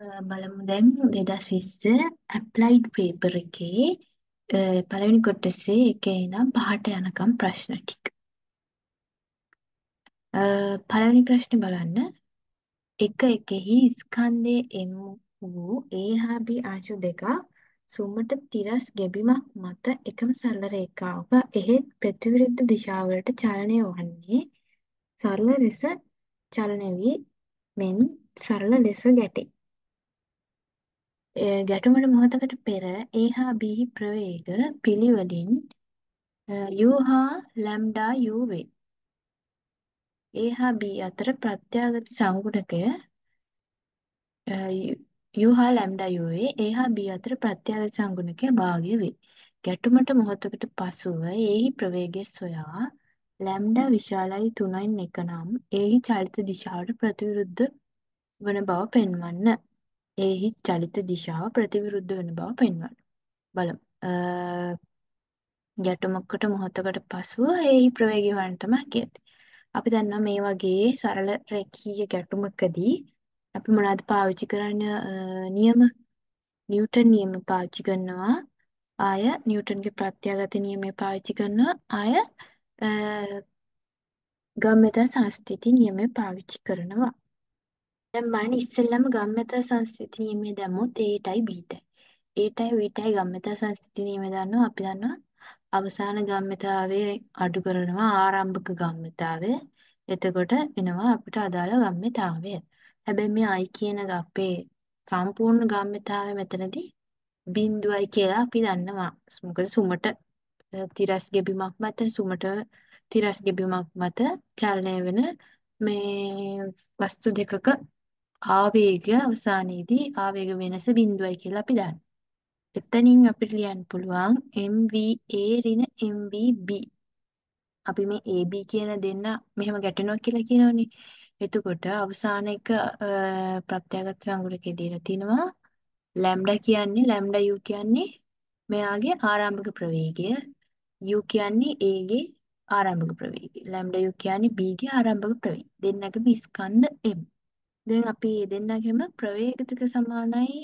අ, බලමු දැන් 2020 applied paper එකේ අ, පළවෙනි කොටසේ එකේ ඉඳන් පහට යනකම් ප්‍රශ්න ටික. අ, පළවෙනි ප්‍රශ්නේ බලන්න. එක එකෙහි ස්කන්ධයේ එම් වූ A හා B අංශු දෙකක් සුමට තිරස් ගෙබීමක් මත එකම සරල රේඛාවක එහෙත් ප්‍රතිවිරුද්ධ දිශාවලට චලනය වන්නේ සරල ලෙස චලනය වී මෙන් සරල ලෙස ගැටේ. ගැටුමට මොහොතකට පෙර A හා B ප්‍රවේග පිළිවෙලින් u හා ලැම්ඩා u වේ. A හා B අතර ප්‍රත්‍යාඝාත සංගුණකය u හා ලැම්ඩා u වේ. A හා B අතර ප්‍රත්‍යාඝාත සංගුණකය භාග්‍ය වේ. ගැටුමට මොහොතකට පසුව Aහි ප්‍රවේගය සොයා ලැම්ඩා විශාලයි 3න් එක නම් Aහි චලිත දිශාවට ප්‍රතිවිරුද්ධ වන බව පෙන්වන්න. එහි චලිත දිශාව ප්‍රතිවිරුද්ධ වන බව පෙන්වන්න. බලමු. ගැටුමකට මොහොතකට පසුව එහි ප්‍රවේගය හොයන්න තමයි කියන්නේ. අපි දන්නවා මේ වගේ සරල රේඛීය ගැටුමකදී අපි මොනවද පාවිච්චි කරන්න නියම නිව්ටන් නියම පාවිච්චි කරනවා ආය නිව්ටන්ගේ ප්‍රත්‍යාඝාත නියමය පාවිච්චි කරනවා ආය ගම්‍යතා සංස්ථිති නියමය පාවිච්චි කරනවා දැන් බලන්න ඉස්සෙල්ලම ගම්‍යතා සංස්කෘති නියමය දැම්මොත් Aටයි Bටයි. Aටයි Bටයි ගම්‍යතා සංස්කෘති නියමය දන්නවා අපි දන්නවා අවසාන ගම්‍යතාවය අඩු කරනවා ආරම්භක ගම්‍යතාවය. එතකොට එනවා අපිට අදාළ ගම්‍යතාවය. හැබැයි මේ i කියන අපේ සම්පූර්ණ ගම්‍යතාවය මෙතනදී බිඳුවයි කියලා අපි දන්නවා. මොකද සුමට තිරස් ගෙබීමක් මත සුමට තිරස් ගෙබීමක් මත චලනය වෙන මේ වස්තු දෙකක ආවේගය අවසානයේදී ආවේග වෙනස බිඳුවයි කියලා අපි දන්නවා. එතනින් අපිට ලියන්න පුළුවන් MVA ඍණ MVB. අපි මේ AB කියන දෙන්න මෙහෙම ගැටෙනවා කියලා කියනවනේ. එතකොට අවසාන එක ප්‍රත්‍යාඝාත සංගුණකේ දීලා තිනවා ලැම්ඩා කියන්නේ ලැම්ඩා U කියන්නේ මෙයාගේ ආරම්භක ප්‍රවේගය U කියන්නේ A ගේ ආරම්භක ප්‍රවේගය ලැම්ඩා U කියන්නේ B ගේ ආරම්භක ප්‍රවේගය දෙන්නගේම ස්කන්ධ M දැන් අපි දෙන්නගෙම ප්‍රවේග ටික සමානයි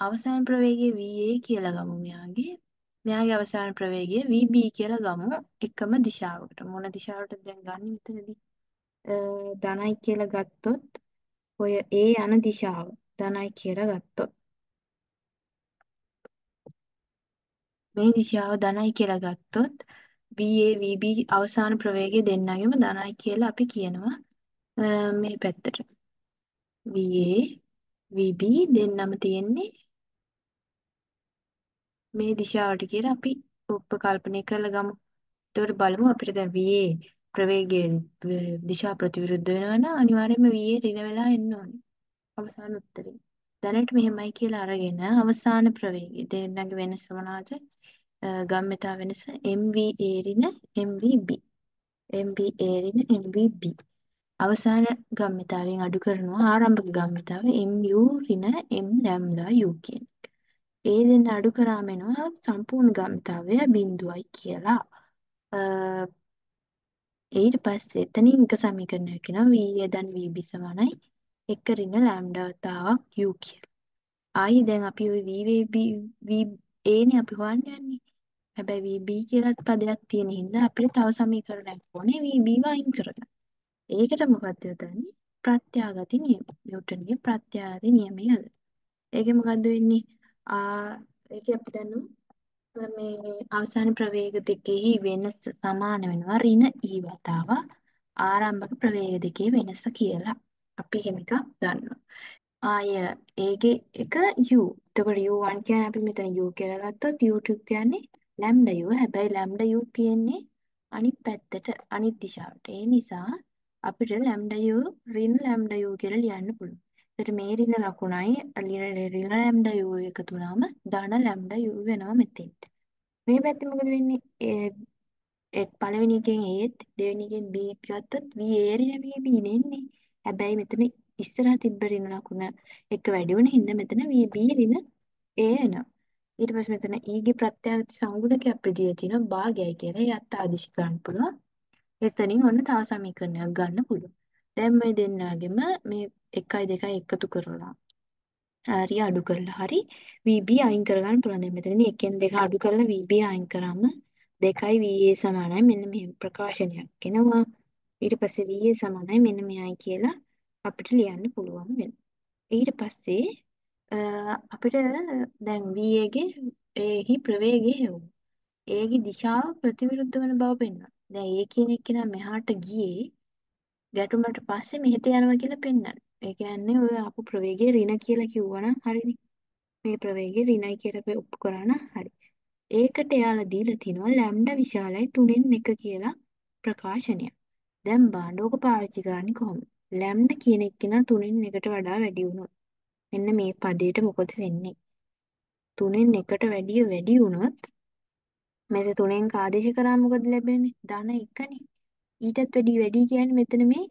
අවසාන ප්‍රවේගය VA කියලා ගමු මෙයාගේ. මෙයාගේ අවසාන ප්‍රවේගය VB කියලා ගමු එකම දිශාවකට. මොන දිශාවටද දැන් ගන්න මෙතනදී? ධනයි කියලා ගත්තොත් ඔය A යන දිශාව ධනයි කියලා ගත්තොත් මේ දිශාව ධනයි කියලා ගත්තොත් VA VB අවසාන ප්‍රවේගය දෙන්නගෙම ධනයි කියලා අපි කියනවා මේ පැත්තට. VA VB දෙන්නම තියෙන්නේ මේ දිශාවට කියලා අපි උපකල්පනය කරලා ගමු. එතකොට බලමු අපිට දැන් VA ප්‍රවේගයේ දිශා ප්‍රතිවිරුද්ධ වෙනවා නම් අනිවාර්යයෙන්ම VA ඍණ වෙලා එන්න ඕනේ. අවසාන උත්තරේ. දැනට මෙහෙමයි කියලා අරගෙන අවසාන ප්‍රවේගය දෙන්නගේ වෙනස මොනවාද? ගම්‍යතා වෙනස MVA ඍණ MVB. MVA ඍණ MVB. අවසාන ගම්මිතාවෙන් අඩු කරනවා ආරම්භක ගම්මිතාව mu ඍණ m ලැම්ඩා u කියන එක. ඒ දෙන්න අඩු කරාම එනවා සම්පූර්ණ ගම්මිතාවය බිඳුවයි කියලා. ඊට පස්සේ එතනින් එක සමීකරණයක් වෙනවා v දන් vb සමානයි 1 ඍණ ලැම්ඩා තාවක් u කියලා. ආයි දැන් අපි ওই vb v a නේ අපි හොයන්න යන්නේ. හැබැයි vb කියලා පදයක් තියෙන හින්දා අපිට තව සමීකරණයක් ඕනේ vb වයින් කරගන්න. ඒකට මොකක්ද යොදන්නේ? ප්‍රත්‍යාඝාත නියම. නිව්ටන්ගේ ප්‍රත්‍යාඝාත නියමය යොදන්න. ඒකේ මොකද්ද වෙන්නේ? ආ ඒකේ අපි දන්නවා මේ අවසාන ප්‍රවේග දෙකෙහි වෙනස සමාන වෙනවා ඍණ e වතාව ආරම්භක ප්‍රවේග දෙකේ වෙනස කියලා. අපි එහෙම එකක් දන්නවා. ආය ඒකේ එක u. එතකොට u1 කියන්නේ අපි මෙතන u කියලා ගත්තොත් u2 කියන්නේ ලැම්ඩා u. හැබැයි ලැම්ඩා u තියෙන්නේ අනිත් පැත්තට අනිත් දිශාවට. ඒ නිසා අපිට ලැම්ඩා u ඍණ ලැම්ඩා u කියලා ලියන්න පුළුවන්. ඒකට මේ ඍණ ලකුණයි ඍණ ලැම්ඩා u එකතු වුණාම ධන ලැම්ඩා u වෙනවා මෙතෙන්ට. මේ පැත්තේ මොකද වෙන්නේ? ඒ පළවෙනි එකෙන් ඒත් දෙවෙනි එකෙන් b ගත්තොත් v a ඍණ v b නෙන්නේ. හැබැයි මෙතන ඉස්සරහ තිබ්බ ඍණ ලකුණ එක වැඩි වෙන හින්දා මෙතන v b ඍණ a වෙනවා. ඊට පස්සේ මෙතන e ගේ ප්‍රත්‍යාගත සංගුණකයක් අපිට දීලා තියෙනවා භාගයයි කියලා. ඒත් ආදිශ ගන්න පුළුවන්. එතනින් ඔන්න තව සමීකරණයක් ගන්න පුළුවන්. දැන් මේ දෙන්නාගෙම මේ 1යි 2යි එකතු කරලා හරි අඩු කරලා හරි VB අයින් කරගන්න පුළුවන්. දැන් මෙතනදී එකෙන් දෙක අඩු කරලා VB අයින් කරාම දෙකයි VA සමානයි. මෙන්න මෙහෙම ප්‍රකාශනයක් එනවා. ඊට පස්සේ VA සමානයි මෙන්න මෙයයි කියලා අපිට ලියන්න පුළුවන් වෙනවා. ඊට පස්සේ අපිට දැන් VA ගේ ඒහි ප්‍රවේගය හෙවුවා. ඒගේ දිශාව ප්‍රතිවිරුද්ධ වෙන බව පෙන්වනවා. දැන් ඒ කියන එක්කෙනා මෙහාට ගියේ ගැටුමට පස්සේ මෙහෙට යනවා කියලා පෙන්වනවා. ඒ කියන්නේ ඔය ආපු ප්‍රවේගය ඍණ කියලා කිව්වනම් හරිනේ. මේ ප්‍රවේගය ඍණයි කියලා ඔප්පු කරා නම් හරි. ඒකට එයාලා දීලා තිනවා ලැම්ඩා විශාලයි 3න් 1 කියලා ප්‍රකාශනයක්. දැන් බලන්න ඕක පාවිච්චි කරන්නේ කොහොමද? ලැම්ඩා කියන එක්කෙනා 3න් 1ට වඩා වැඩි වුණොත් මෙන්න මේ පදයට මොකද වෙන්නේ? 3න් 1ට වැඩිය වැඩි වුණොත් මෙත 3න් ආදේශ කරා මොකද ලැබෙන්නේ? ධන 1නේ. ඊටත් වැඩි වැඩි කියන්නේ මෙතන මේ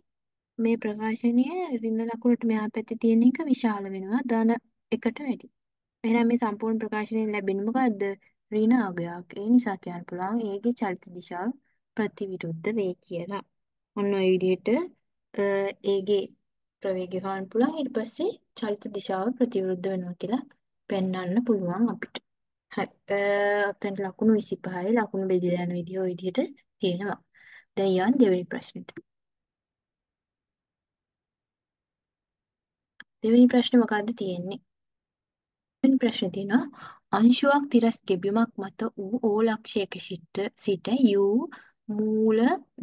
මේ ප්‍රකාශනය ඍණ ලකුණට මෙහා පැත්තේ තියෙන එක විශාල වෙනවා ධන එකට වැඩි. එහෙනම් මේ සම්පූර්ණ ප්‍රකාශනයෙන් ලැබෙන්නේ මොකද්ද? ඍණ අගයක්. ඒ නිසා කියන්න පුළුවන් ඒගේ චලිත දිශාව ප්‍රතිවිරුද්ධ වේ කියලා. ඔන්න ඔය විදිහට ඒගේ ප්‍රවේගය හොයන්න පුළුවන්. ඊට පස්සේ චලිත දිශාව ප්‍රතිවිරුද්ධ වෙනවා කියලා පෙන්වන්න පුළුවන් අපිට. හරි. අතෙන් ලකුණු 25යි ලකුණු බෙදලා යන විදිහ ඔය විදිහට තියෙනවා. දැන් යන් දෙවෙනි ප්‍රශ්නෙට. දෙවෙනි ප්‍රශ්නේ මොකද්ද තියෙන්නේ? දෙවෙනි ප්‍රශ්නේ තියෙනවා අංශුවක් තිරස් ගෙබිමක් මත වූ ඕලක්ෂයක සිට සිට u මූල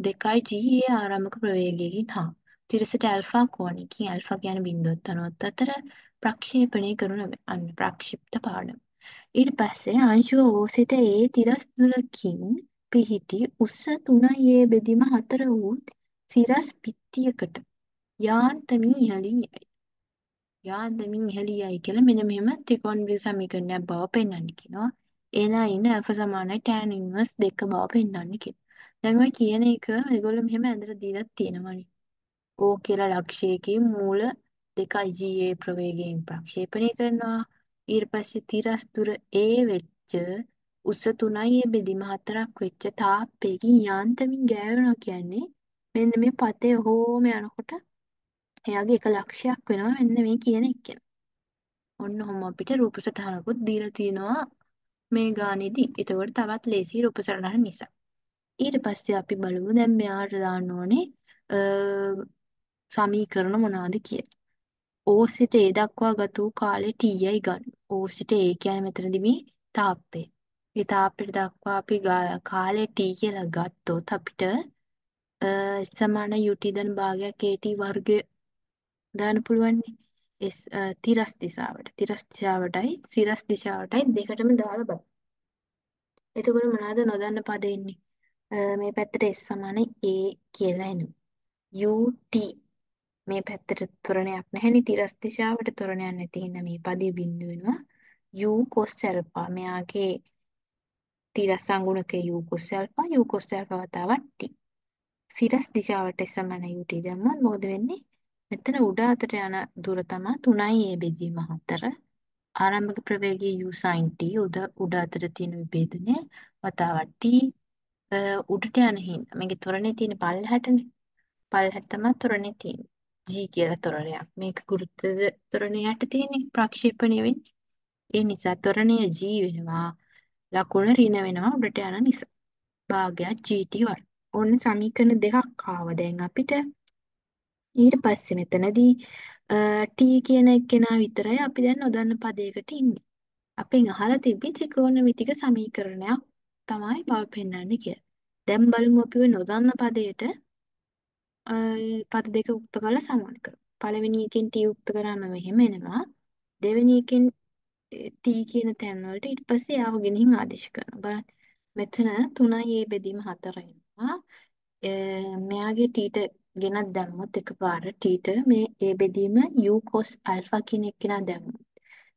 2g ඒ ආරම්භක ප්‍රවේගයකින් හා තිරසට ඇල්ෆා කෝණයකින් ඇල්ෆා කියන්නේ බිඳුවත් තනවත් අතර ප්‍රක්ෂේපණය කරන අන්න ප්‍රක්ෂිප්ත පාඩම. ඊට පස්සේ අංශුව O සිට A තිරස් දුරකින් පිහිටි උස්ස 3a බෙදීම 4 වූ සිරස් පිටියකට යාන්තමින් ඉහළින් යයි. යාන්තමින් ඉහළ යයි කියලා මෙන්න මෙහෙම ත්‍රිකෝණ සමීකරණයක් බව පෙන්වන්න කියනවා. එනා ඉන්න alpha සමානයි tan inverse 2 බව පෙන්වන්න කියනවා. දැන් ඔය කියන එක ඒගොල්ලෝ මෙහෙම ඇඳලා දීලා තියෙනවනේ. O කියලා ලක්ෂයකින් මූල 2ga ප්‍රවේගයෙන් ප්‍රක්ෂේපණය කරනවා. ඊට පස්සේ තිරස් දුර a වෙච්ච උස 3යි බෙදීම 4ක් වෙච්ච තාප්පයකින් යාන්තමින් ගෑවෙනවා කියන්නේ මෙන්න මේ පතේ හෝම යනකොට එයාගේ එක ලක්ෂයක් වෙනවා මෙන්න මේ කියන එක්කෙනා. ඔන්න ඔහොම අපිට රූප සටහනකුත් දීලා තියෙනවා මේ ගානේදී. එතකොට තවත් ලේසි රූප සටහන නිසා. ඊට පස්සේ අපි බලමු දැන් මෙයාට දාන්න ඕනේ සමීකරණ මොනවද කියලා. O සිට A දක්වා ගත වූ කාලය Tයි ගන්න. O සිට A කියන්නේ මෙතනදී මේ තාප්පය. මේ තාප්පෙට දක්වා අපි කාලය T කියලා ගත්තොත් අපිට සමාන UT දන භාගයක් AT වර්ගය දාන්න පුළුවන් තිරස් දිශාවට. තිරස් දිශාවටයි සිරස් දිශාවටයි දෙකටම දාලා බලන්න. එතකොට මොනවද නොදන්න පද එන්නේ? මේ පැත්තට S සමානයි A කියලා එනවා. UT මේ පැත්තට ත්වරණයක් නැහැනේ තිරස් දිශාවට ත්වරණයක් නැති හින්දා මේ පදේ බිඳු වෙනවා. U cos alpha මෙයාගේ තිරස් අංගුණකේ U cos alpha U cos alpha වතාවක් T. සිරස් දිශාවට සමාන UT දැම්මොත් මොකද වෙන්නේ? මෙතන උඩ අතට යන දුර තමයි 3යි a බෙදීම 4. ආරම්භක ප්‍රවේගය u sin t උඩ උඩ අතට තියෙන විභේදනය වතාවක් t උඩට යන හින්දා මේකේ ත්වරණේ තියෙන පල්ලහැටනේ. පල්ලහැට තමයි ත්වරණේ තියෙන්නේ. G කියලා ත්වරණයක්. මේක ගුරුත්ව ත්වරණයට තියෙන ප්‍රක්ෂේපණය වෙන්නේ. ඒ නිසා ත්වරණය g වෙනවා. ලකුණ ඍණ වෙනවා උඩට යන නිසා. භාගයක් gt වර්ග. ඔන්න සමීකරණ දෙකක් ආවා දැන් අපිට. ඊට පස්සේ මෙතනදී t කියන එක්කෙනා විතරයි අපි දැන් නොදන්න පදයකට ඉන්නේ. අපෙන් අහලා තිබි ත්‍රිකෝණමිතික සමීකරණයක් තමයි බව පෙන්වන්නේ කියලා. දැන් බලමු අපි ඔය නොදන්න පදයට පද දෙක උක්ත කරලා සමාන කරමු. පළවෙනි එකෙන් t උක්ත කරාම මෙහෙම එනවා. දෙවෙනි එකෙන් t කියන තැන් වලට ඊට පස්සේ ආව ගෙනින් ආදේශ කරනවා. බලන්න. මෙතන 3යි a බෙදීම 4 එනවා. මෙයාගේ t ට ගෙනත් දැම්මොත් එකපාර ටීට මේ ඒ බෙදීම u cos alpha කියන එක නා දැම්මොත්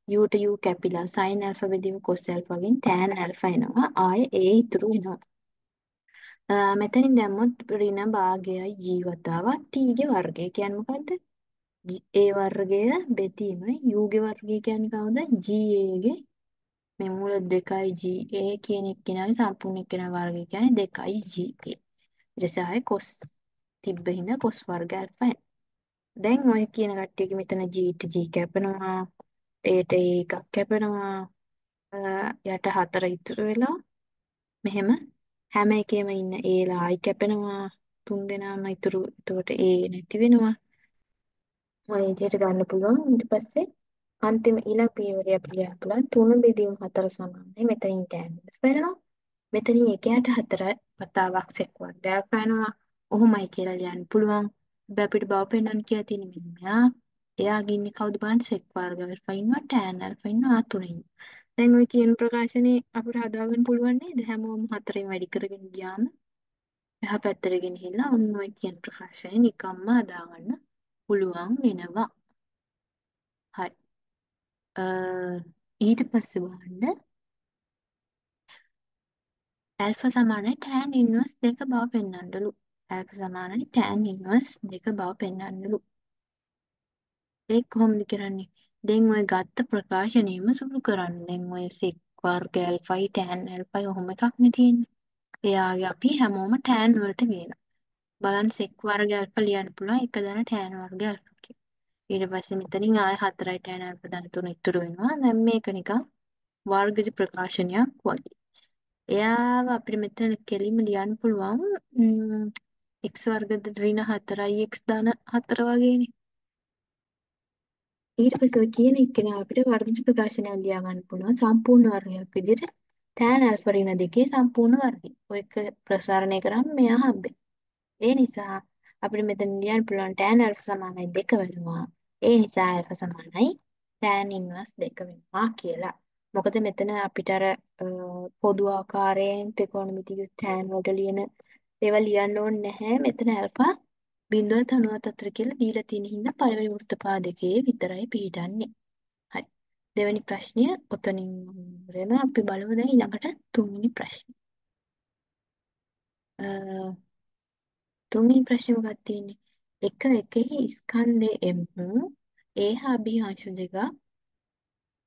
u ට u කැපිලා sin alpha බෙදීම cos alpha ගෙන් tan alpha එනවා ආයේ ඒ ඉතුරු වෙනවා මෙතනින් දැම්මොත් ඍණ භාගයයි g වතාවක් t ගේ වර්ගය කියන්නේ මොකද්ද? a වර්ගය බෙදීම u ගේ වර්ගය කියන්නේ කවුද? ga ගේ මේ මූල 2යි ga කියන එක්කෙනාගේ සම්පූර්ණ එක්කෙනා වර්ගය කියන්නේ 2යි ga ඊට පස්සේ ආයේ cos තිබ්බ හින්දා cos වර්ග ඇල්ෆා දැන් ඔය කියන කට්ටියගේ මෙතන g ට g කැපෙනවා. ඒට ඒ එකක් කැපෙනවා. අ, යට හතර ඉතුරු වෙලා මෙහෙම හැම එකේම ඉන්න ඒලා. ආයි කැපෙනවා තුන් දෙනාම ඉතුරු. එතකොට ඒ නැති වෙනවා. ඔය විදිහට ගන්න පුළුවන්. ඊට පස්සේ අන්තිම ඊළඟ පියවරේ අපි ලියන්න පුළුවන්. තුන බෙදීම හතර සමානයි. මෙතනින් tan වෙනවා. මෙතනින් එකයට හතර වතාවක් sec වර්ගයක් වෙනවා ඔහොමයි කියලා ලියන්න පුළුවන්. හැබැයි අපිට බව පෙන්වන්න කියලා තියෙන්නේ මෙන්න මෙයා එයාගේ ඉන්නේ කවුද බලන්න. sec වර්ග alpha ඉන්නවා tan alpha ඉන්නවා ආ තුන ඉන්නවා දැන් ওই කියන ප්‍රකාශනේ අපිට හදාගන්න පුළුවන් නේද හැමෝම හතරෙන් වැඩි කරගෙන ගියාම එහා පැත්තට ගෙනහිල්ලා ඔන්න ඔය කියන ප්‍රකාශය නිකම්ම හදාගන්න පුළුවන් වෙනවා හරි අ, ඊට පස්සේ බලන්න ඇල්ෆා සමානයි tan ඉන්වර්ස් දෙක බව පෙන්වන්නලු. ඇල්ෆා සමානයි tan ඉන්වර්ස් දෙක බව පෙන්වන්නලු. ඒක කොහොමද කරන්නේ? දැන් ඔය ගත්ත ප්‍රකාශනයම සුළු කරන්න. දැන් ඔය sec වර්ග ඇල්ෆයි tan ඇල්ෆයි ඔහොම එකක් නේ තියෙන්නේ. එයාගේ අපි හැමෝම tan වලට ගේනවා. බලන්න sec වර්ග ඇල්ෆා ලියන්න පුළුවන් එක දන tan වර්ග ඇල්ෆා කියලා. ඊට පස්සේ මෙතනින් ආය 4යි tan ඇල්ෆා දන 3 ඉතුරු වෙනවා. දැන් මේක නිකන් වර්ගජ ප්‍රකාශනයක් වගේ. එයාව අපිට මෙතන කෙලින්ම ලියන්න පුළුවන් ම්, x වර්ගද ඍණ 4යි x ධන 4 වගේනේ. ඊට පස්සේ ඔය කියන එක්කෙනා අපිට වර්ගජ ප්‍රකාශනයක් ලියා ගන්න පුළුවන් සම්පූර්ණ වර්ගයක් විදිහට tan alpha ඍණ දෙකේ සම්පූර්ණ වර්ගය. ඔය එක ප්‍රසාරණය කරාම මෙයා හම්බෙන්නේ. ඒ නිසා අපිට මෙතන ලියන්න පුළුවන් tan alpha සමානයි 2 වෙනවා. ඒ නිසා alpha සමානයි tan inverse 2 වෙනවා කියලා. මොකද මෙතන අපිට අර අ, පොදු ආකාරයෙන් ත්‍රිකෝණමිතික tan වලට ලියන ඒවා ලියන්න ඕනේ නැහැ. මෙතන alpha 0.94 කියලා දීලා තියෙන හින්දා පළවෙනි වෘත්තපාදකයේ විතරයි පිළිටන්නේ. හරි. දෙවෙනි ප්‍රශ්නය ඔතනින් වෙනවා. අපි බලමු දැන් ඊළඟට තුන්වෙනි ප්‍රශ්නේ. අ, තුන්වෙනි ප්‍රශ්නේ මොකක්ද තියෙන්නේ? එක එකෙහි ස්කන්ධය එමු. ඒ හා B අංශු දෙකක්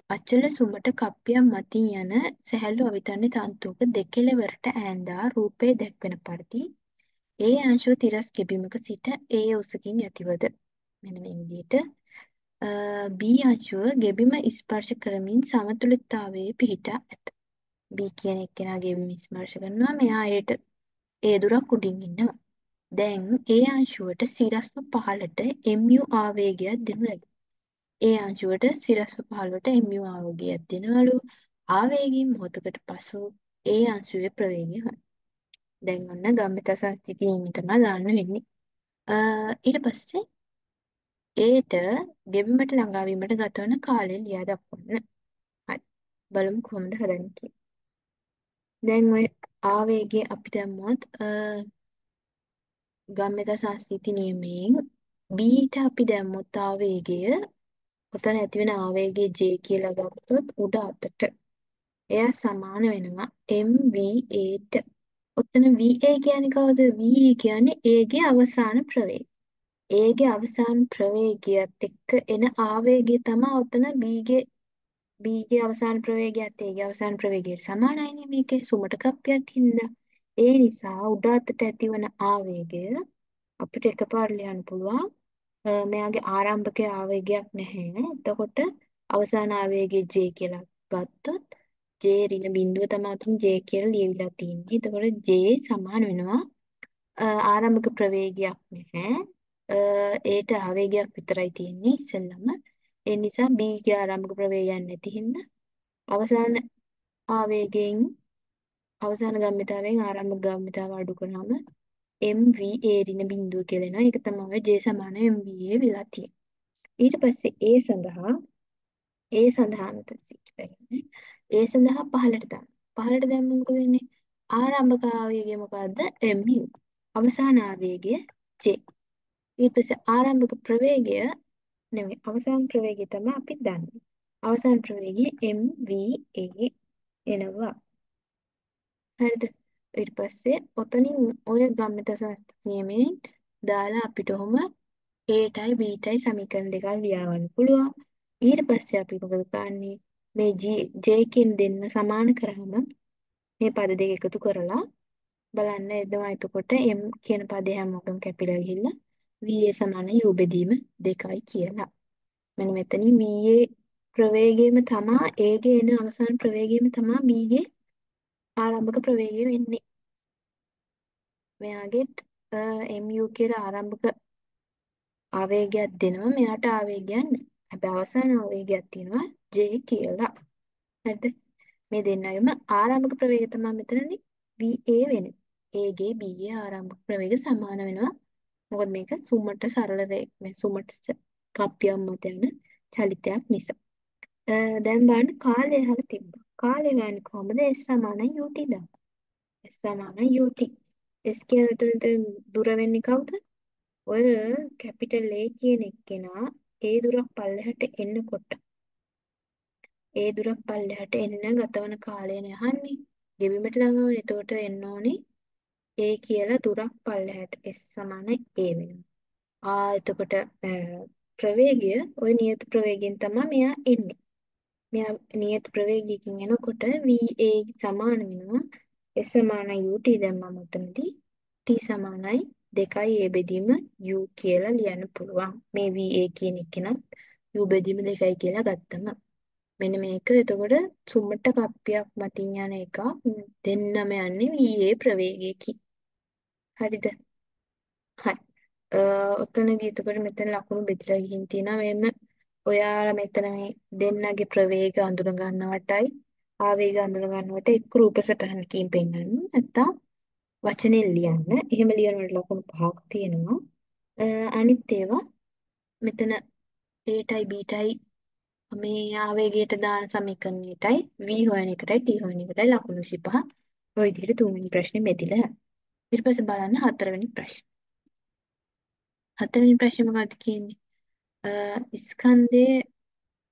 අචල සුමට කප්පියක් මතින් යන සැහැල්ලු අවිතන්නේ තන්තුවක දෙකෙලවරට ඈඳා රූපය දැක්වෙන පරිදි ඒ අංශුව තිරස් ගෙබිමක සිට ඒ උසකින් ඇතිවද මෙන්න මේ විදිහට අ, B අංශුව ගෙබිම ස්පර්ශ කරමින් සමතුලිතතාවයේ පිහිටා ඇත. B කියන එක්කෙනා ගෙබිම ස්පර්ශ කරනවා මෙයා ඒට ඒ දුරක් උඩින් ඉන්නවා. දැන් ඒ අංශුවට සිරස්ව පහළට mu ආවේගයක් දෙනු ලැබේ. ඒ අංශුවට සිරස්ව පහළට mu ආවේගයක් දෙනවලු. ආවේගයෙන් මොහොතකට පසු ඒ අංශුවේ ප්‍රවේගය හොයන්න. දැන් ඔන්න ගම්මිත සංස්ථිතියේ තමයි දාන්න වෙන්නේ. අ, ඊට පස්සේ ඒට ගෙබිමට ළඟා වීමට ගතවන කාලය ලියා දක්වන්න. හරි. බලමු කොහොමද හදන්නේ කියලා. දැන් ඔය ආවේගය අපි දැම්මොත් අ, ගම්මිත සංස්ථිති නියමයෙන් බීට අපි දැම්මොත් ආවේගය ඔතන ඇති වෙන ආවේගය J කියලා ගත්තොත් උඩ අතට එයා සමාන වෙනවා MVA ට. ඔතන VA කියන්නේ කවුද? VA කියන්නේ A ගේ අවසාන ප්‍රවේගය. A ගේ අවසාන ප්‍රවේගයත් එක්ක එන ආවේගය තමයි ඔතන B ගේ B ගේ අවසාන ප්‍රවේගයත් A ගේ අවසාන ප්‍රවේගයට සමානයිනේ මේකේ සුමට කප්පියක් හින්දා. ඒ නිසා උඩ අතට ඇතිවන ආවේගය අපිට එකපාර ලියන්න පුළුවන්. අ, මෙයාගේ ආරම්භක ආවේගයක් නැහැ. එතකොට අවසාන ආවේගය J කියලා ගත්තොත් J ඍණ බිඳුව තමයි උතුම් J කියලා ලියවිලා තියෙන්නේ. එතකොට J සමාන වෙනවා අ, ආරම්භක ප්‍රවේගයක් නැහැ. අ, ඒට ආවේගයක් විතරයි තියෙන්නේ ඉස්සෙල්ලම. ඒ නිසා B ගේ ආරම්භක ප්‍රවේගයක් නැති හින්දා අවසාන ආවේගයෙන් අවසාන ගම්මිතාවෙන් ආරම්භක ගම්මිතාව අඩු කරාම MVA ඍණ බිඳුව කියලා එනවා. ඒක තමයි J සමාන MVA වෙලා තියෙන්නේ. ඊට පස්සේ A සඳහා A සඳහා මෙතන සික්කන්නේ. A සඳහා පහළට දාන්න. පහළට දැම්ම මොකද වෙන්නේ? ආරම්භක ආවේගය මොකද්ද? mu. අවසාන ආවේගය J. ඊට පස්සේ ආරම්භක ප්‍රවේගය නෙමෙයි අවසාන ප්‍රවේගය තමයි අපි දන්නේ. අවසාන ප්‍රවේගය MVA එනවා. හරිද? ඊට පස්සේ ඔතනින් ඔය ගම්මිත නියමයෙන් දාලා අපිට ඔහොම Aටයි Bටයි සමීකරණ දෙකක් ලියා ගන්න පුළුවන්. ඊට පස්සේ අපි මොකද කරන්නේ? මේ G J කියන දෙන්න සමාන කරාම මේ පද දෙක එකතු කරලා බලන්න එදවා එතකොට M කියන පදේ හැමෝටම කැපිලා ගිහිල්ලා VA සමාන U බෙදීම දෙකයි කියලා. මෙන්න මෙතනින් VA ප්‍රවේගයම තමා ඒගේ එන අවසාන ප්‍රවේගයම තමා බීගේ ආරම්භක ප්‍රවේගය වෙන්නේ. මෙයාගෙත් mu කියලා ආරම්භක ආවේගයක් දෙනවා මෙයාට ආවේගයක් නැහැ. හැබැයි අවසාන ආවේගයක් තියෙනවා J කියලා. හරිද? මේ දෙන්නගෙම ආරම්භක ප්‍රවේගය තමයි මෙතනදී VA වෙන්නේ. A ගේ B ගේ ආරම්භක ප්‍රවේග සමාන වෙනවා. මොකද මේක සුමට සරල මේ සුමට කප්පියක් මත යන චලිතයක් නිසා. දැන් බලන්න කාලය අහලා තිබ්බා. කාලය ගන්න කොහොමද? S සමානයි UT දාන්න. S සමානයි UT. S කියන එතන දුර වෙන්නේ කවුද? ඔය කැපිටල් A කියන එක්කෙනා ඒ දුරක් පල්ලෙහාට එන්නකොට ඒ දුරක් පල්ලෙහාට එන්න ගතවන කාලයනේ අහන්නේ. ගෙවීමට ළඟවනේ. එතකොට එන්න ඕනේ A කියලා දුරක් පල්ලෙහාට S සමානයි A වෙනවා. ආ එතකොට ප්‍රවේගය ওই නියත ප්‍රවේගයෙන් තමයි මෙයා එන්නේ. මෙයා නියත ප්‍රවේගයකින් එනකොට VA සමාන වෙනවා S සමානයි UT දැම්මම උතනදී T සමානයි 2යි A බෙදීම U කියලා ලියන්න පුළුවන්. මේ VA කියන එකනත් U බෙදීම 2යි කියලා ගත්තම මෙන්න මේක එතකොට සුමට කප්පියක් මතින් යන එකක් දෙන්නම යන්නේ VA ප්‍රවේගයකින්. හරිද? හරි. ඔතනදී එතකොට මෙතන ලකුණු බෙදලා ගිහින් තියෙනවා මෙන්න ඔයාලා මෙතන මේ දෙන්නගේ ප්‍රවේග අඳුන ගන්නවටයි ආවේග අඳුන ගන්නවට එක් රූප සටහනකින් පෙන්වන්න නැත්තම් වචනෙන් ලියන්න. එහෙම ලියනකොට ලකුණු පහක් තියෙනවා. අනිත් ඒවා මෙතන Aටයි Bටයි මේ ආවේගයට දාන සමීකරණයටයි V හොයන එකටයි T හොයන එකටයි ලකුණු 25 ඔය විදිහට තුන්වෙනි ප්‍රශ්නේ බෙදිලා යනවා. ඊට පස්සේ බලන්න හතරවෙනි ප්‍රශ්න. හතරවෙනි ප්‍රශ්නේ මොකක්ද කියන්නේ? ස්කන්ධයේ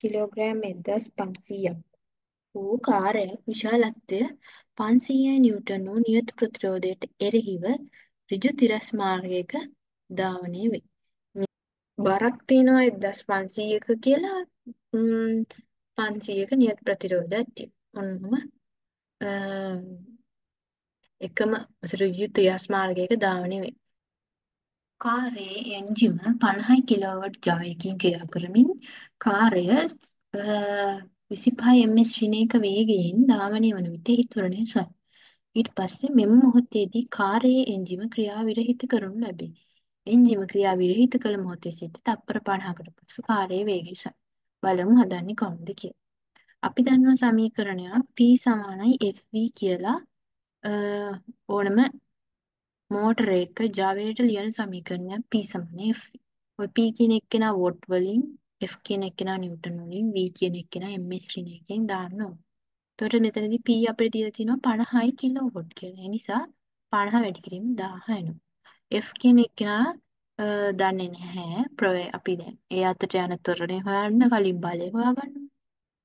කිලෝග්‍රෑම් 1500ක් වූ කාර්යයක් විශාලත්වය 500 නිව්ටන් වූ නියත ප්‍රතිරෝධයට එරෙහිව ඍජු තිරස් මාර්ගයක ධාවනය වේ. බරක් තියෙනවා 1500ක කියලා 500ක නියත ප්‍රතිරෝධයක් තියෙනවා. එකම ඍජු තිරස් මාර්ගයක ධාවනය වේ. කාර්යයේ එන්ජිම 50 කිලෝවොට් ජවයකින් ක්‍රියා කරමින් කාර්ය 25 ms ශ්‍රේණියක වේගයෙන් ධාවනය වන විට එහි ත්වරණය සොයයි. ඊට පස්සේ මෙම මොහොතේදී කාර්යයේ එන්ජිම ක්‍රියා විරහිත කරනු ලැබේ. එන්ජිම ක්‍රියා විරහිත කළ මොහොතේ සිට තප්පර 50කට පසු කාර්යයේ වේගය සොයයි. බලමු හදන්නේ කොහොමද කියලා. අපි දන්නවා සමීකරණයක් P සමානයි FV කියලා ඕනම මෝටරයක ජවයට ලියන සමීකරණයක් P සමානයි FV. ඔය P කියන එක්කෙනා වොට් වලින් F කියන එක්කෙනා නිව්ටන් වලින් V කියන එක්කෙනා ms ශ්‍රේණියකින් දාන්න ඕන. එතකොට මෙතනදී P අපිට දීලා තියෙනවා 50යි කිලෝවොට් කියලා. ඒ නිසා 50 වැඩි කිරීම 1000 එනවා. F කියන එක්කෙනා දන්නේ නැහැ. ප්‍රවේ අපි දැන් ඒ අතට යන ත්වරණය හොයන්න කලින් බලය හොයාගන්න.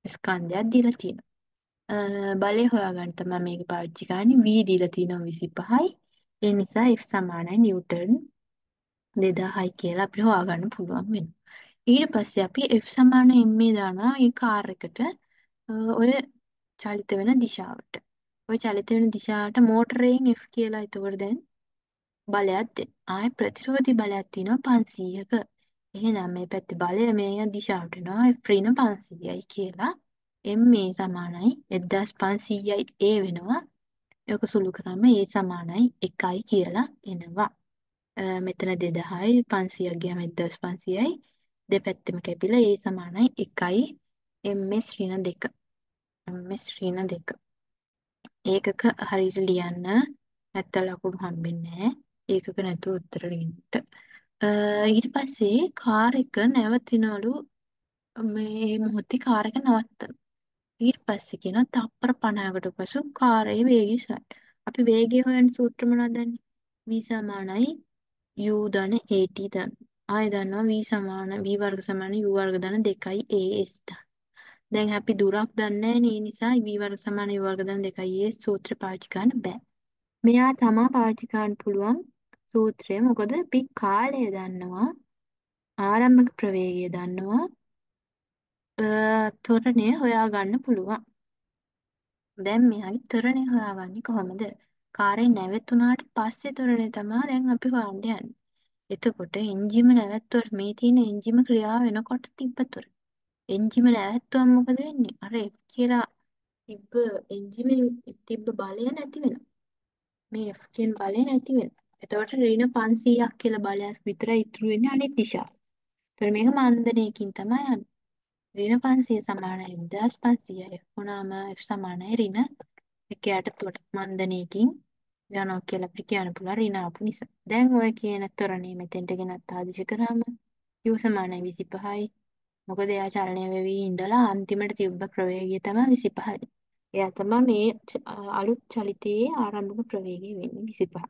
ස්කන්ධයක් දීලා තියෙනවා. බලය හොයාගන්න තමයි මේක පාවිච්චි කරන්නේ. V දීලා තියෙනවා 25යි. ඒ නිසා F සමානයි නිව්ටන් 2000යි කියලා අපිට හොයාගන්න පුළුවන් වෙනවා. ඊට පස්සේ අපි F සමාන ma දානවා ඒ කාර් එකට ඔය චලිත වෙන දිශාවට. ඔය චලිත වෙන දිශාවට මෝටරයෙන් F කියලා එතකොට දැන් බලයක් දෙන්න. ආයේ ප්‍රතිරෝධී බලයක් තියෙනවා 500ක. එහෙනම් මේ පැත්තේ බලය මේ දිශාවට එනවා F ඍණ 500යි කියලා. ma සමානයි 1500යි A වෙනවා. ඒක සුළු කරාම A සමානයි 1යි කියලා එනවා. මෙතන 2000යි 500ක් ගියාම 1500යි දෙපැත්තෙම කැපිලා A සමානයි 1යි ms ඍණ 2. ms ඍණ 2. ඒකක හරියට ලියන්න නැත්නම් ලකුණු හම්බෙන්නේ නැහැ. ඒකක නැතුව උත්තර ලියන්නට. ඊට පස්සේ කාර් එක නැවතිනවලු මේ මොහොතේ කාර් එක නවත්තන. ඊට පස්සේ කියනවා තප්පර 50කට පසු කාර්යයේ වේගය සොයන්න. අපි වේගය හොයන සූත්‍ර මොනවද දන්නේ? v සමානයි u ධන at ධන. ආයෙ දන්නවා v සමාන v වර්ග සමාන u වර්ග ධන 2යි as ධන. දැන් අපි දුරක් දන්නේ නැහැ නිසා v වර්ග සමාන u වර්ග ධන 2යි as සූත්‍රය පාවිච්චි කරන්න බෑ. මෙයා තමා පාවිච්චි කරන්න පුළුවන් සූත්‍රය. මොකද අපි කාලය දන්නවා ආරම්භක ප්‍රවේගය දන්නවා ත්වරණය හොයාගන්න පුළුවන්. දැන් මෙයාගේ ත්වරණය හොයාගන්නේ කොහොමද? කාර්යය නැවතුණාට පස්සේ ත්වරණය තමයි දැන් අපි හොයන්න යන්නේ. එතකොට එන්ජිම නැවැත්තුවට මේ තියෙන එන්ජිම ක්‍රියාව වෙනකොට තිබ්බ ත්වරණය. එන්ජිම නැවැත්තුවම මොකද වෙන්නේ? අර F කියලා තිබ්බ එන්ජිමෙන් තිබ්බ බලය නැති වෙනවා. මේ F කියන බලය නැති වෙනවා. එතකොට ඍණ 500ක් කියලා බලයක් විතරයි ඉතුරු වෙන්නේ අනිත් දිශාව. ඒතර මේක මන්දණයකින් තමයි යන්නේ. ඍණ 500 සමානයි 1500 F වුණාම F සමානයි ඍණ එකයට තුඩ මන්දණයකින් යනවා කියලා අපිට කියන්න පුළුවන් ඍණ ආපු නිසා. දැන් ඔය කියන ත්වරණය මෙතෙන්ට ගෙනත් ආදිශ කරාම u සමානයි 25යි. මොකද එයා චලනය වෙවි ඉඳලා අන්තිමට තිබ්බ ප්‍රවේගය තමයි 25යි. එයා තමයි මේ අලුත් චලිතයේ ආරම්භක ප්‍රවේගය වෙන්නේ 25.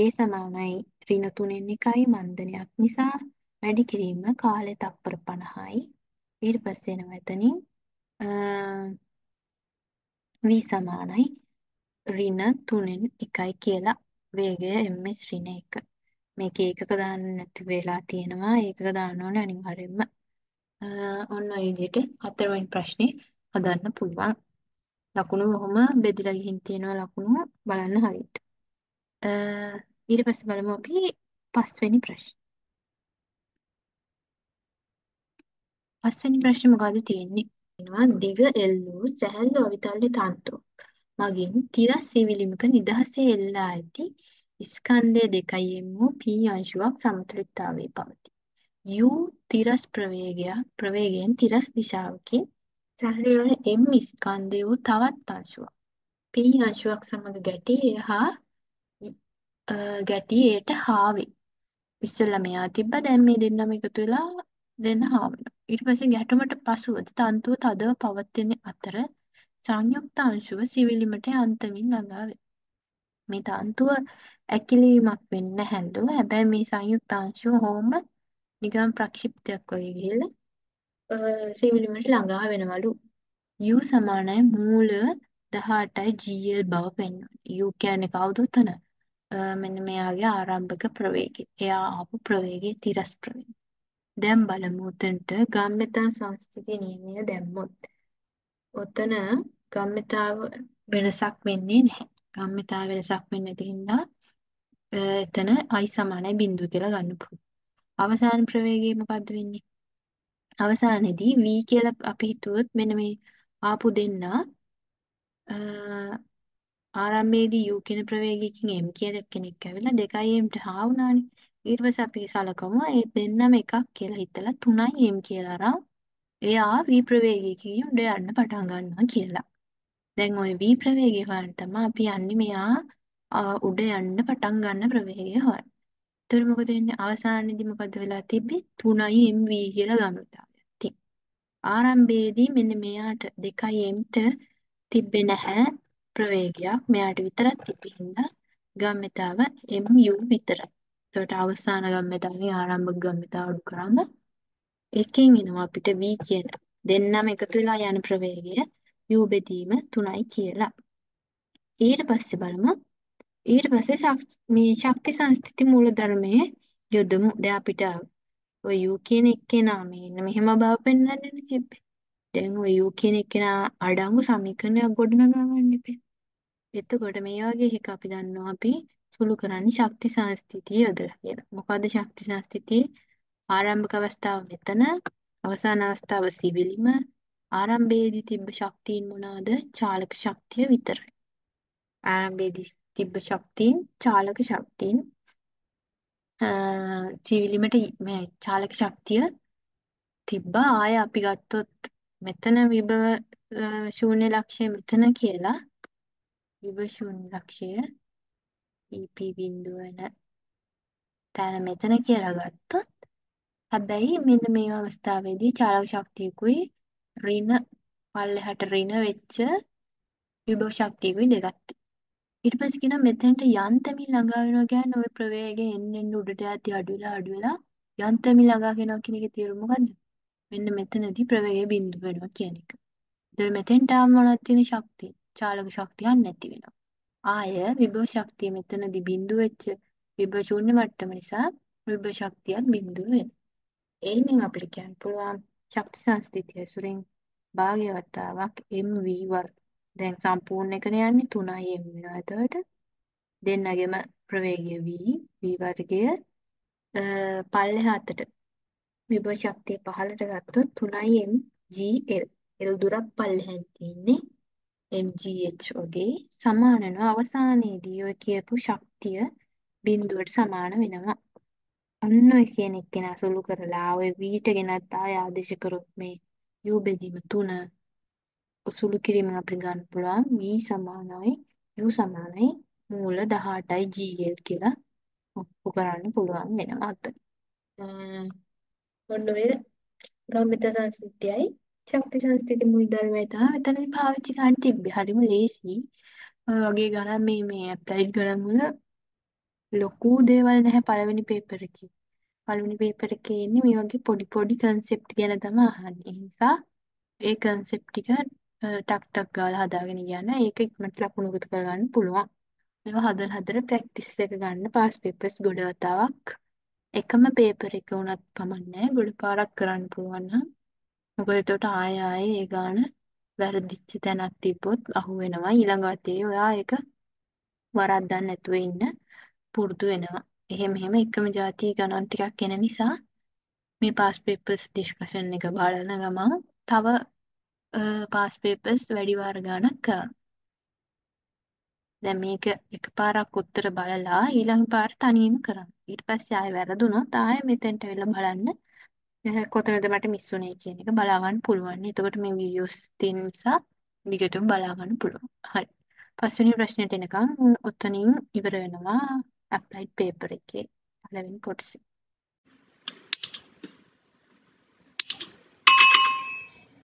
ඒ සමානයි ඍණ 3න් 1යි මන්දනයක් නිසා වැඩි කිරීම කාලය තප්පර 50යි. ඊට පස්සේ එනවා එතනින් v සමානයි ඍණ 3න් 1යි කියලා වේගය ms ඍණ 1. මේක ඒකක දාන්න නැති වෙලා තියෙනවා. ඒකක දාන්න ඕනේ අනිවාර්යෙන්ම. ඔන්න ඔය විදිහට හතරවෙනි ප්‍රශ්නේ හදන්න පුළුවන්. ලකුණු ඔහොම බෙදලා ගිහින් තියෙනවා ලකුණු බලන්න හරියට. ඊට පස්සේ බලමු අපි පස්වෙනි ප්‍රශ්න. පස්වෙනි ප්‍රශ්නේ මොකද්ද තියෙන්නේ? එනවා දිග එල් වූ සැහැල්ලු අවිතල්‍ය තන්තුවක්. මගින් තිරස් සිවිලිමක නිදහසේ එල්ලා ඇති ස්කන්ධය දෙකයි එම් වූ p අංශුවක් සමතුලිතතාවයේ පවතී. u තිරස් ප්‍රවේගයක් ප්‍රවේගයෙන් තිරස් දිශාවකින් සැහැල්ලු m ස්කන්ධය වූ තවත් අංශුවක්. p අංශුවක් සමග ගැටී එය හා ගැටී එයට හා වේ. ඉස්සෙල්ලා මෙයා තිබ්බා දැන් මේ දෙන්නම එකතු වෙලා දෙන්න හා වෙනවා. ඊට පස්සේ ගැටුමට පසුව තන්තුව තදව පවතින අතර සංයුක්ත අංශුව සිවිලිමට අන්තමින් ළඟා වේ. මේ තන්තුව ඇකිලීමක් වෙන්නේ නැහැලු. හැබැයි මේ සංයුක්ත අංශුව හොම නිකන් ප්‍රක්ෂිප්තයක් වගේ ගිහලා සිවිලිමට ළඟා වෙනවලු. u සමානයි මූල 18යි GL බව පෙන්වන්නේ. u කියන්නේ කවුද උතන? මෙන්න මෙයාගේ ආරම්භක ප්‍රවේගය. එයා ආපු ප්‍රවේගයේ තිරස් ප්‍රවේගය. දැන් බලමු උතන්ට ගම්මිතා සංස්ථිති නියමය දැම්මොත්. ඔතන ගම්මිතාව වෙනසක් වෙන්නේ නැහැ. ගම්මිතාව වෙනසක් වෙන්නේ නැති හින්දා එතන i සමානයි බිඳුව කියලා ගන්න පුළුවන්. අවසාන ප්‍රවේගය මොකද්ද වෙන්නේ? අවසානයේදී v කියලා අපි හිතුවොත් මෙන්න මේ ආපු දෙන්නා ආරම්භයේදී u කියන ප්‍රවේගයකින් m කියන කෙනෙක් ඇවිල්ලා 2m ට හා වුණානේ. ඊට පස්සේ අපි සලකමු ඒ දෙන්නම එකක් කියලා හිතලා 3m කියලා අරන් එයා v ප්‍රවේගයකින් උඩ යන්න පටන් ගන්නවා කියලා. දැන් ওই v ප්‍රවේගය හොයන්න තමයි අපි යන්නේ මෙයා උඩ යන්න පටන් ගන්න ප්‍රවේගය හොයන්න. එතකොට මොකද වෙන්නේ? අවසානයේදී මොකද වෙලා තිබ්බේ? 3mv කියලා ගමනතාවයක් තියෙනවා. ආරම්භයේදී මෙන්න මෙයාට 2mට තිබ්බේ නැහැ ප්‍රවේගයක් මෙයාට විතරක් තිබෙන හින්දා ගම්මිතාව mu විතරයි. එතකොට අවසාන ගම්මිතාවේ ආරම්භක ගම්මිතාව අඩු කරාම එකෙන් එනවා අපිට v කියන දෙන්නම එකතු වෙලා යන ප්‍රවේගය u බෙදීම 3යි කියලා. ඊට පස්සේ බලමු ඊට පස්සේ මේ ශක්ති සංස්ථිති මූලධර්මයේ යොදමු. දැන් අපිට ඔය u කියන එක්කෙනා මෙන්න මෙහෙම බව පෙන්වන්නනේ තිබ්බේ. දැන් ඔය u කියන එක්කෙනා අඩංගු සමීකරණයක් ගොඩනගා ගන්න ඉපේ. එතකොට මේ වගේ එක අපි දන්නවා අපි සුළු කරන්නේ ශක්ති සංස්ථිතිය යොදලා කියලා. මොකද්ද ශක්ති සංස්ථිතිය? ආරම්භක අවස්ථාව මෙතන, අවසාන අවස්ථාව සිවිලිම. ආරම්භයේදී තිබ්බ ශක්තියින් මොනවාද? චාලක ශක්තිය විතරයි. ආරම්භයේදී තිබ්බ ශක්තියින් චාලක ශක්තියින් සිවිලිමට මේ චාලක ශක්තිය තිබ්බා ආය අපි ගත්තොත් මෙතන විභව ශූන්‍ය ලක්ෂය මෙතන කියලා විභව ශූන්‍ය ලක්ෂය EP බිඳුව වෙන තැන මෙතන කියලා ගත්තොත් හැබැයි මෙන්න මේ අවස්ථාවේදී චාලක ශක්තියකුයි ඍණ පල්ලෙහාට ඍණ වෙච්ච විභව ශක්තියකුයි දෙකක් ඊට පස්සේ කියනවා මෙතෙන්ට යන්තමින් ළඟා වෙනවා කියන්නේ ওই ප්‍රවේගය එන්න එන්න උඩට යද්දී අඩු වෙලා අඩු වෙලා යන්තමින් ළඟා වෙනවා කියන එකේ තේරුම මොකද්ද? මෙන්න මෙතනදී ප්‍රවේගය බිඳු වෙනවා කියන එක. ඒතර මෙතෙන්ට ආවම මොනවද තියෙන ශක්තිය? චාලක ශක්තියක් නැති වෙනවා. ආය විභව ශක්තිය මෙතනදී බිඳු වෙච්ච විභව ශූන්‍ය මට්ටම නිසා විභව ශක්තියක් බිඳු වෙනවා. එහෙනම් අපිට කියන්න පුළුවන් ශක්ති සංස්ථිතිය සුරින් භාග්‍ය වතාවක් mv වර්ග. දැන් සම්පූර්ණ එකනේ යන්නේ 3i m වෙනවා. එතකොට දෙන්නගෙම ප්‍රවේගය v v වර්ගය පල්ලෙහා අතට විභව ශක්තිය පහළට ගත්තොත් 3mgl. L දුරක් පල්ලෙහාන් තියෙන්නේ mgh වගේ සමාන වෙනවා අවසානයේදී ඔය කියපු ශක්තිය බිඳුවට සමාන වෙනවා. ඔන්න ඔය කියන එක්කෙනා සුළු කරලා ඔය v ට ගෙනත් ආය ආදේශ කරොත් මේ u බෙදීම 3 සුළු කිරීමෙන් අපිට ගන්න පුළුවන් v සමානයි u සමානයි මූල 18යි gl කියලා ඔප්පු කරන්න පුළුවන් වෙනවා අතන. ඔන්න ඔය ගම්මිත සංස්කෘතියයි ශක්ති සංස්කෘති මුල් ධර්මය තමයි මෙතනදී පාවිච්චි කරන්න තිබ්බේ. හරිම ලේසි. ඔය වගේ ගණන් මේ මේ ඇප්ලයිඩ් ගණන් වල ලොකු දේවල් නැහැ පළවෙනි පේපර් එකේ. පළවෙනි පේපර් එකේ එන්නේ මේ වගේ පොඩි පොඩි කන්සෙප්ට් ගැන තමයි අහන්නේ. ඒ නිසා ඒ කන්සෙප්ට් ටික ටක් ටක් ගාලා හදාගෙන යන්න ඒක ඉක්මනට ලකුණු එකතු කරගන්න පුළුවන්. මේවා හදලා හදලා ප්‍රැක්ටිස් එක ගන්න පාස් පේපර්ස් ගොඩ වතාවක් එකම පේපර් එක වුණත් කමන්නේ ගොඩ පාරක් කරන්න පුළුවන් නම් මොකද එතකොට ආය ආයේ ඒ ගාන වැරදිච්ච තැනක් තිබ්බොත් අහු වෙනවා ඊළඟ වතේ ඔයා ඒක වරද්දන්න නැතුව ඉන්න පුරුදු වෙනවා. එහෙම එහෙම එකම જાති ගණන් ටිකක් එන නිසා මේ පාස් පේපර්ස් ඩිස්කෂන් එක බලන ගමන් තව පාස් පේපර්ස් වැඩි වාර ගණනක් කරන්න. දැන් මේක එකපාරක් උත්තර බලලා ඊළඟ පාර තනියම කරන්න. ඊට පස්සේ ආයෙ වැරදුනොත් ආයෙ මෙතෙන්ට වෙලා බලන්න කොතනද මට මිස් වුනේ කියන එක බලා ගන්න පුළුවන්. එතකොට මේ වීඩියෝස් තියෙන නිසා දිගටම බලා ගන්න පුළුවන්. හරි. පස්වෙනි ප්‍රශ්නෙට එනකම් ඔතනින් ඉවර වෙනවා ඇප්ලයිඩ් පේපර් එකේ පළවෙනි කොටස.